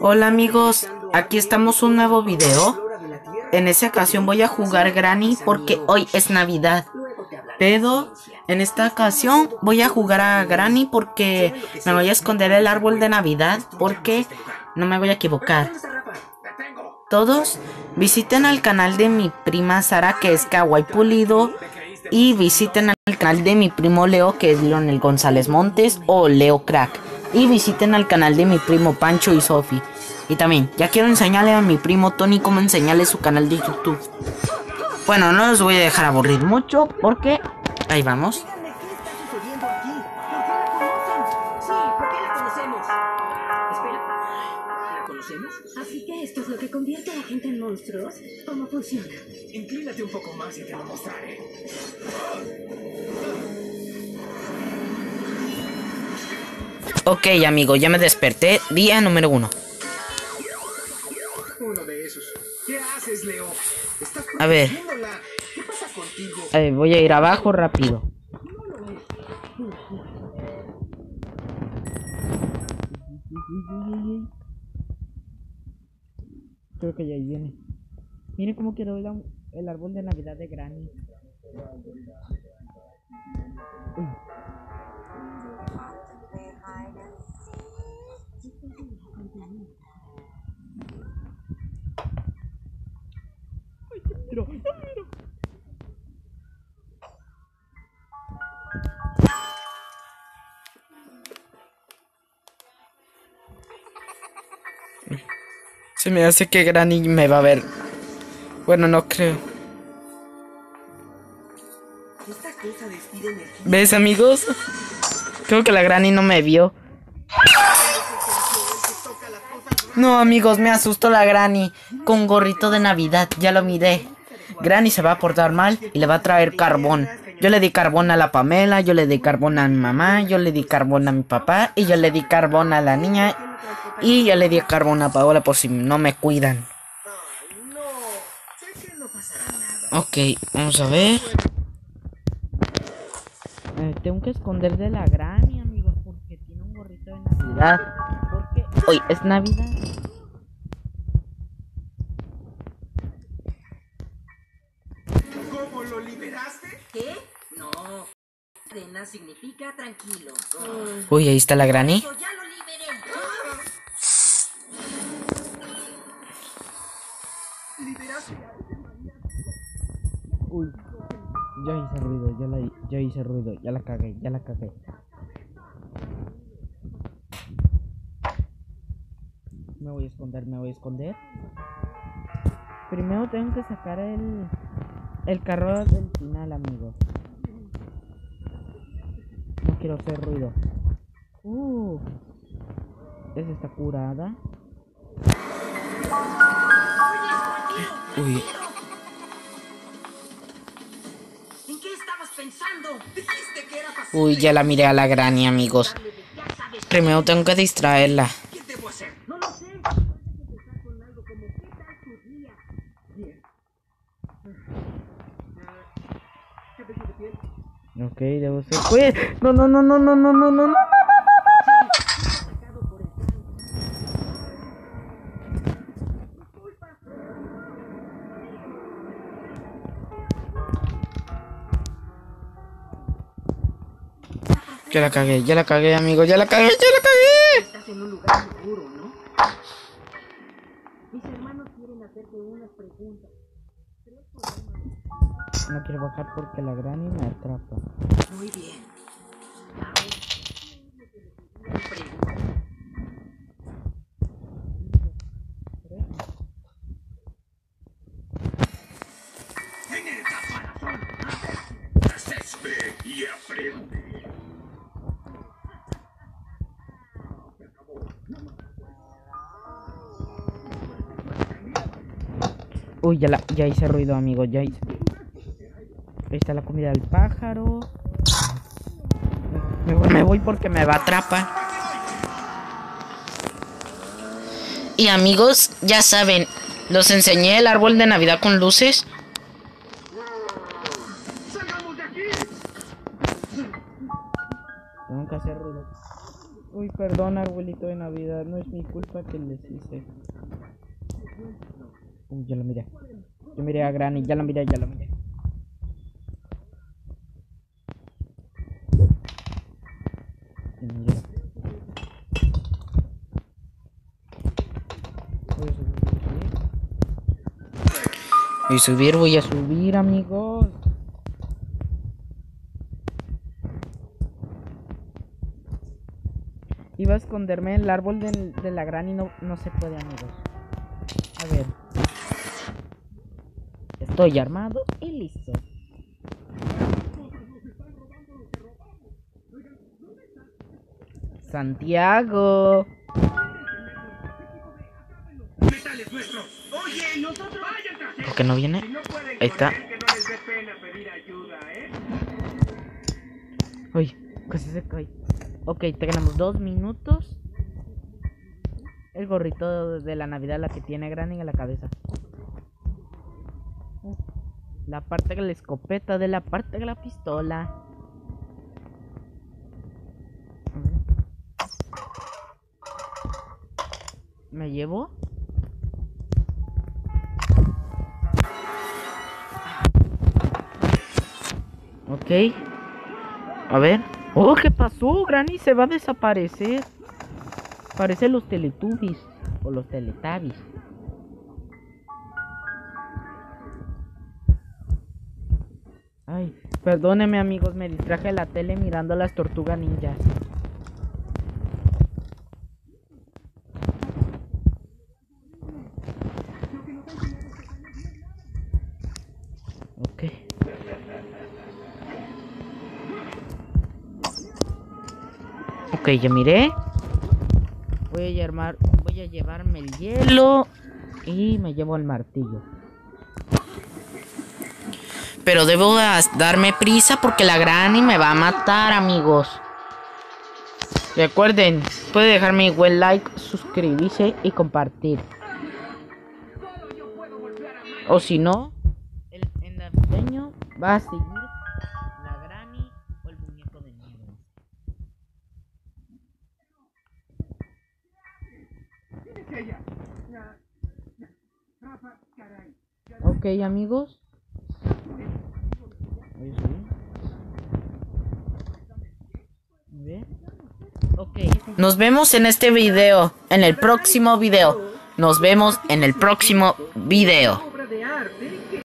Hola amigos, aquí estamos un nuevo video. En esta ocasión voy a jugar Granny porque hoy es Navidad. Pero en esta ocasión voy a jugar a Granny porque me voy a esconder el árbol de Navidad porque no me voy a equivocar. Todos visiten al canal de mi prima Sara que es Kawaii Pulido y visiten al canal de mi primo Leo que es Lionel González Montes o Leo Crack y visiten al canal de mi primo Pancho y Sofi. Y también, ya quiero enseñarle a mi primo Tony cómo enseñarle su canal de YouTube. Bueno, no los voy a dejar aburrir mucho porque ahí vamos. Así que esto es lo que convierte a la gente en monstruos. ¿Cómo funciona? Inclínate un poco más y te lo mostraré. Ok, amigo, ya me desperté. Día número uno. Uno de esos. ¿Qué haces, Leo? Estás A ver. ¿Qué pasa contigo? A ver, voy a ir abajo rápido. Creo que ya viene. Miren cómo quedó el, el árbol de Navidad de Granny. Se me hace que Granny me va a ver. Bueno, no creo. ¿Ves, amigos? Creo que la Granny no me vio. No, amigos, me asustó la Granny con gorrito de Navidad. Ya lo miré. Granny se va a portar mal y le va a traer carbón. Yo le di carbón a la Pamela, yo le di carbón a mi mamá, yo le di carbón a mi papá y yo le di carbón a la niña y yo le di carbón a Paola por si no me cuidan. Ok, vamos a ver. Eh, tengo que esconder de la Granny, amigos, porque tiene un gorrito de Navidad. Porque hoy es Navidad. ¿Cómo lo liberaste? ¿Qué? No. Arena significa tranquilo. Uy, ahí está la Granny. Uy. Ya hice ruido, ya, la, ya hice ruido, ya la cagué, ya la cagué. Me voy a esconder, me voy a esconder. Primero tengo que sacar el, el carro del final, amigos. No quiero hacer ruido. Uh. Esa está curada. Uy, uy, ya la miré a la Granny, amigos. Primero tengo que distraerla. ¿Qué debo hacer? No lo sé. Ok, debo ser. Pues, no, no, no, no, no, no, no, no, no. Ya la cagué, ya la cagué, amigo, ya la cagué, ya la cagué. Estás en un lugar seguro, ¿no? Mis hermanos quieren hacerte unas preguntas. No quiero bajar porque la granny me atrapa. Muy bien. A Uy, ya, la, ya hice ruido, amigo, ya hice. Ahí está la comida del pájaro. Me voy, me voy porque me va a atrapar. Y amigos, ya saben, los enseñé el árbol de Navidad con luces. Tengo que hacer ruido. Uy, perdón, arbolito de Navidad, no es mi culpa que les hice. Uy, ya lo miré. Yo miré a Granny, ya lo miré, ya lo miré. Voy a subir, voy a subir. Voy a subir, amigos. Iba a esconderme en el árbol del- de la gran y no, no se puede, amigos. A ver. Estoy armado y listo. Santiago. ¿Por qué no viene? Ahí está. Uy, casi se cae. Ok, tenemos dos minutos. El gorrito de la Navidad, la que tiene Granny en la cabeza. La parte de la escopeta, de la parte de la pistola. Ver. ¿Me llevo? Ok. A ver. Oh, ¿qué pasó? Granny se va a desaparecer. Parece los Teletubbies. O los Teletubbies. Ay, perdóneme amigos, me distraje la tele mirando las tortugas ninjas. Ok. Ok, ya miré. Voy a llevar, voy a llevarme el hielo y me llevo el martillo. Pero debo darme prisa porque la granny me va a matar, amigos. Recuerden, puede dejarme igual like, suscribirse y compartir. O si no, el en el diseño va a seguir la granny o el muñeco de nieve. Ok, amigos. Nos vemos en este video. En el próximo video. Nos vemos en el próximo video.